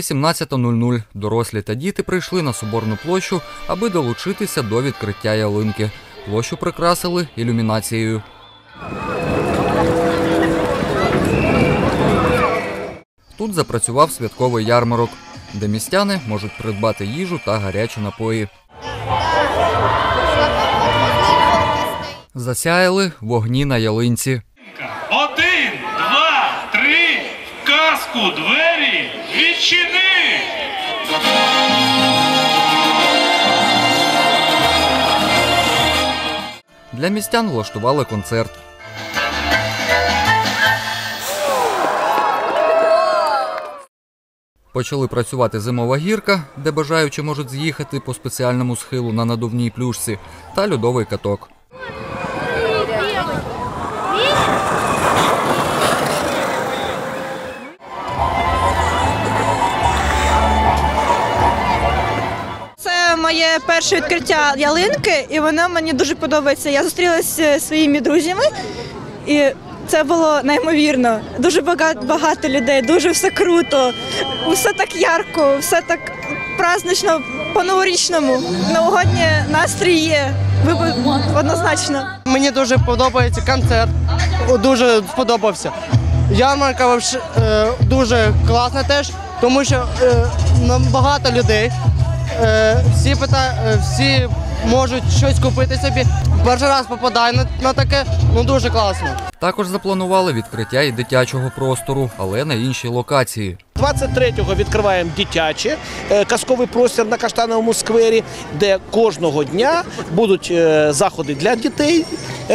18.00 дорослі та діти прийшли на Соборну площу, аби долучитися до відкриття ялинки. Площу прикрасили ілюмінацією. Тут запрацював святковий ярмарок, де містяни можуть придбати їжу та гарячі напої. Засяяли вогні на ялинці. Один, в казку двері відчини! Для містян влаштували концерт. Почали працювати зимова гірка, де бажаючі можуть з'їхати по спеціальному схилу на надувній плюшці, та льодовий каток. Моє перше відкриття ялинки, і воно мені дуже подобається. Я зустрілася зі своїми друзями, і це було неймовірно. Дуже багато, багато людей, дуже все круто, все так ярко, все так празднично, по-новорічному. Новогодній настрій є. Однозначно. Мені дуже подобається концерт. Дуже сподобався. Ярмарка е, дуже класна теж, тому що е, багато людей. Всі, пита, е, всі можуть щось купити собі. Перший раз попадаю на, на таке, ну дуже класно. Також запланували відкриття і дитячого простору, але на іншій локації. 23-го відкриваємо дитяче е, казковий простір на Каштановому сквері, де кожного дня будуть е, заходи для дітей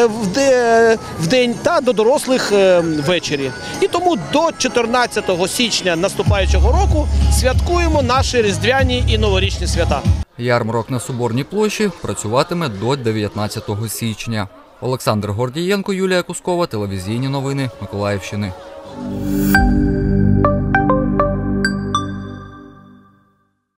в де- в день та до дорослих е, ввечері. І тому до 14 січня наступаючого року святкуємо наші різдвяні і новорічні свята. Ярмарок на Соборній площі працюватиме до 19 січня. Олександр Гордієнко, Юлія Кускова, телевізійні новини Миколаївщини.